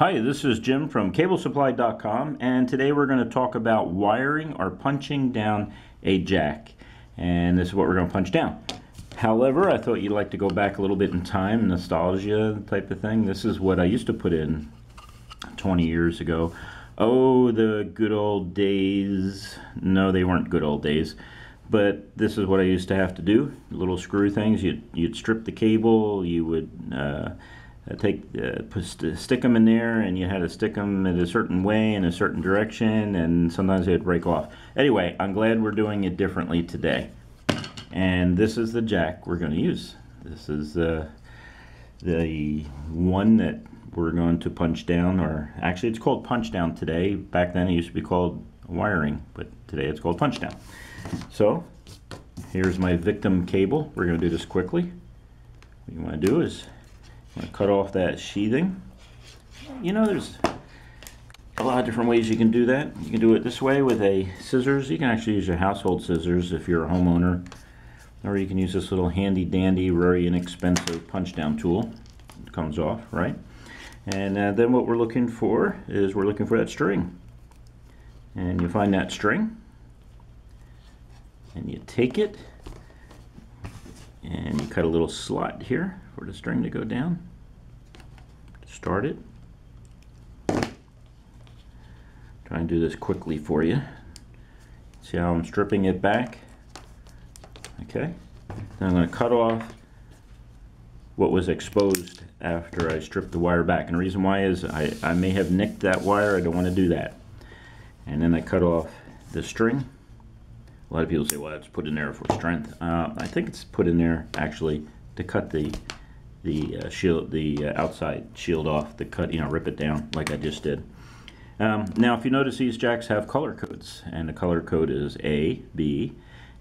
Hi, this is Jim from CableSupply.com and today we're going to talk about wiring or punching down a jack. And this is what we're going to punch down. However, I thought you'd like to go back a little bit in time, nostalgia type of thing. This is what I used to put in 20 years ago. Oh, the good old days. No, they weren't good old days. But this is what I used to have to do. Little screw things. You'd, you'd strip the cable. You would... Uh, uh, take uh, stick them in there and you had to stick them in a certain way in a certain direction and sometimes they'd break off. Anyway I'm glad we're doing it differently today. And this is the jack we're going to use. This is uh, the one that we're going to punch down or actually it's called punch down today. Back then it used to be called wiring but today it's called punch down. So here's my victim cable. We're going to do this quickly. What you want to do is cut off that sheathing. You know, there's a lot of different ways you can do that. You can do it this way with a scissors. You can actually use your household scissors if you're a homeowner. Or you can use this little handy dandy, very inexpensive punch down tool. It comes off, right? And uh, then what we're looking for is we're looking for that string. And you find that string. And you take it and you cut a little slot here for the string to go down. Start it. Try and do this quickly for you. See how I'm stripping it back? Okay. Then I'm going to cut off what was exposed after I stripped the wire back. And the reason why is I, I may have nicked that wire. I don't want to do that. And then I cut off the string. A lot of people say, well, it's put in there for strength. Uh, I think it's put in there actually to cut the the uh, shield, the uh, outside shield off, the cut, you know, rip it down like I just did. Um, now, if you notice, these jacks have color codes, and the color code is A, B,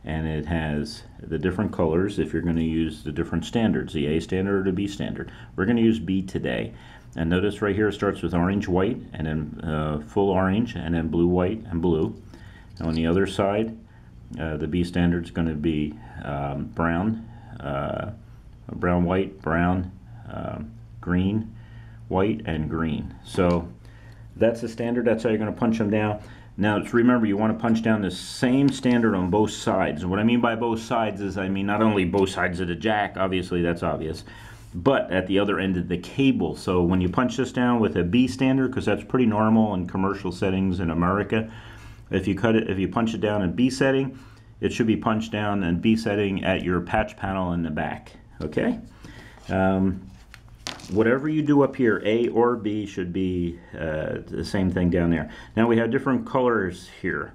and it has the different colors if you're going to use the different standards, the A standard or the B standard. We're going to use B today. And notice right here it starts with orange, white, and then uh, full orange, and then blue, white, and blue. And on the other side, uh, the B standard is going to be um, brown, uh, brown, white, brown, um, green, white, and green. So that's the standard. That's how you're going to punch them down. Now, remember, you want to punch down the same standard on both sides. What I mean by both sides is, I mean not only both sides of the jack, obviously that's obvious, but at the other end of the cable. So when you punch this down with a B standard, because that's pretty normal in commercial settings in America, if you cut it, if you punch it down in B setting, it should be punched down in B setting at your patch panel in the back okay? Um, whatever you do up here, A or B should be uh, the same thing down there. Now we have different colors here.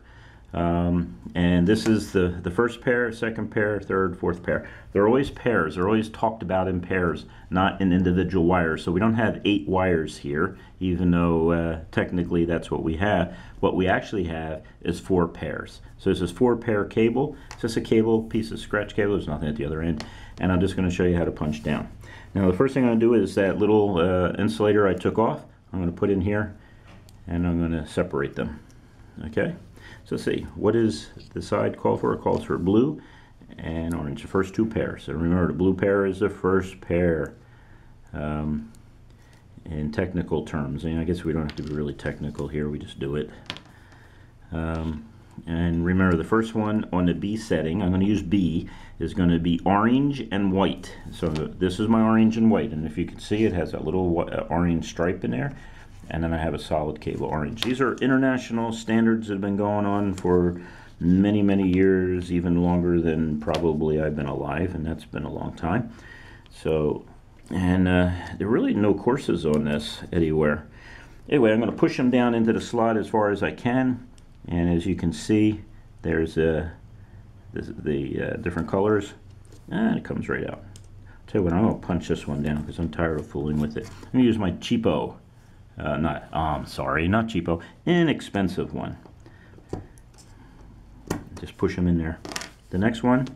Um, and this is the, the first pair, second pair, third, fourth pair. They're always pairs. They're always talked about in pairs, not in individual wires. So we don't have eight wires here, even though uh, technically that's what we have. What we actually have is four pairs. So this is four pair cable. It's just a cable, piece of scratch cable. There's nothing at the other end. And I'm just going to show you how to punch down. Now the first thing I'm going to do is that little uh, insulator I took off, I'm going to put in here and I'm going to separate them. Okay? So let's see, what is the side call for? It calls for blue and orange, the first two pairs. So remember, the blue pair is the first pair um, in technical terms. And I guess we don't have to be really technical here, we just do it. Um, and remember, the first one on the B setting, I'm going to use B, is going to be orange and white. So this is my orange and white, and if you can see, it has a little uh, orange stripe in there and then I have a solid cable orange. These are international standards that have been going on for many, many years, even longer than probably I've been alive, and that's been a long time. So, and uh, there are really no courses on this anywhere. Anyway, I'm going to push them down into the slot as far as I can, and as you can see, there's uh, the uh, different colors, and it comes right out. I'll tell you what, I'm going to punch this one down because I'm tired of fooling with it. I'm going to use my cheapo uh, not, um, sorry, not cheapo, inexpensive one. Just push them in there. The next one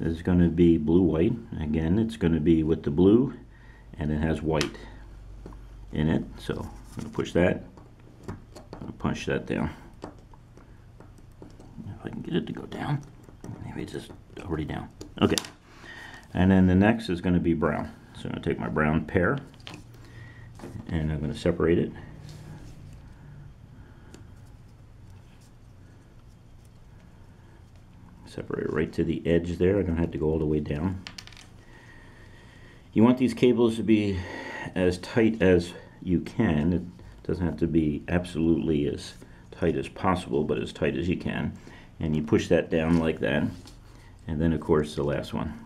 is going to be blue-white. Again, it's going to be with the blue, and it has white in it. So I'm going to push that. I'm punch that down. If I can get it to go down. Maybe it's just already down. Okay. And then the next is going to be brown. So I'm going to take my brown pair And I'm going to separate it. Separate it right to the edge there. I don't have to go all the way down. You want these cables to be as tight as you can. It doesn't have to be absolutely as tight as possible, but as tight as you can. And you push that down like that. And then, of course, the last one.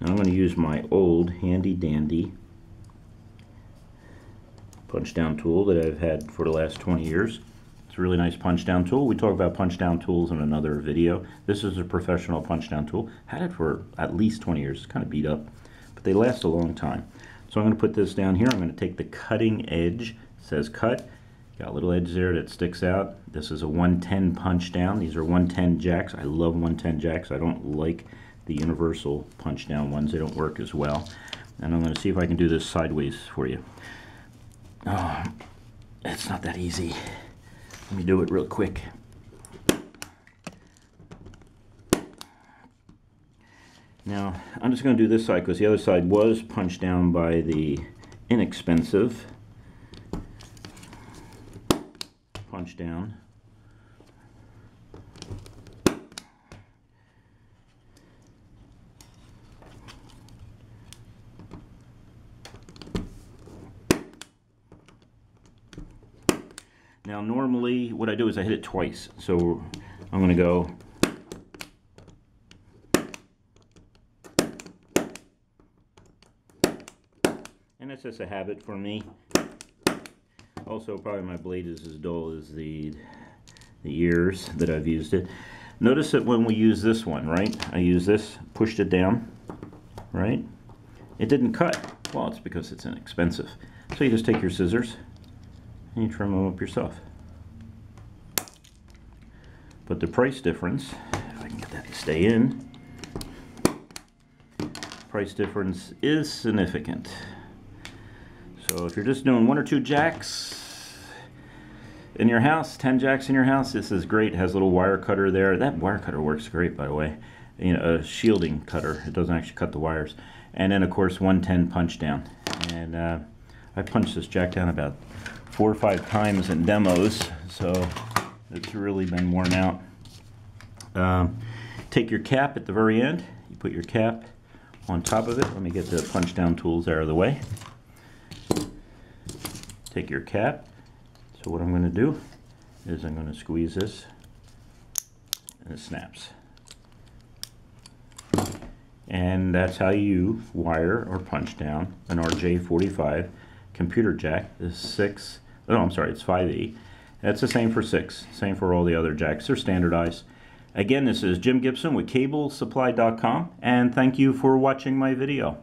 Now I'm going to use my old handy dandy punch down tool that I've had for the last 20 years. It's a really nice punch down tool. We talk about punch down tools in another video. This is a professional punch down tool. Had it for at least 20 years. It's kind of beat up, but they last a long time. So I'm going to put this down here. I'm going to take the cutting edge. It says cut. Got a little edge there that sticks out. This is a 110 punch down. These are 110 jacks. I love 110 jacks. I don't like the universal punch down ones. They don't work as well. And I'm going to see if I can do this sideways for you. Oh, it's not that easy. Let me do it real quick. Now, I'm just going to do this side because the other side was punched down by the inexpensive punch down. Now normally what I do is I hit it twice. So I'm going to go and that's just a habit for me. Also, probably my blade is as dull as the, the years that I've used it. Notice that when we use this one, right? I use this, pushed it down, right? It didn't cut. Well, it's because it's inexpensive. So you just take your scissors and you trim them up yourself. But the price difference, if I can get that to stay in, price difference is significant. So if you're just doing one or two jacks in your house, 10 jacks in your house, this is great. It has a little wire cutter there. That wire cutter works great, by the way. You know, a shielding cutter. It doesn't actually cut the wires. And then, of course, 110 punch down. And uh, I punched this jack down about four or five times in demos, so it's really been worn out. Um, take your cap at the very end. You put your cap on top of it. Let me get the punch down tools out of the way take your cap. So what I'm going to do is I'm going to squeeze this and it snaps. And that's how you wire or punch down an RJ45 computer jack. Is 6, oh I'm sorry, it's 5E. That's the same for 6, same for all the other jacks. They're standardized. Again, this is Jim Gibson with CableSupply.com and thank you for watching my video.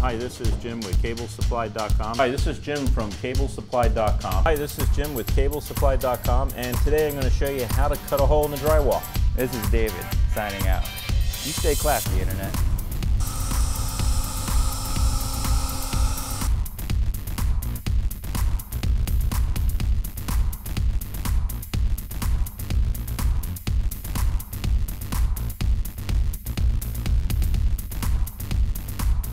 Hi, this is Jim with CableSupply.com. Hi, this is Jim from CableSupply.com. Hi, this is Jim with CableSupply.com, and today I'm going to show you how to cut a hole in the drywall. This is David signing out. You stay classy, Internet.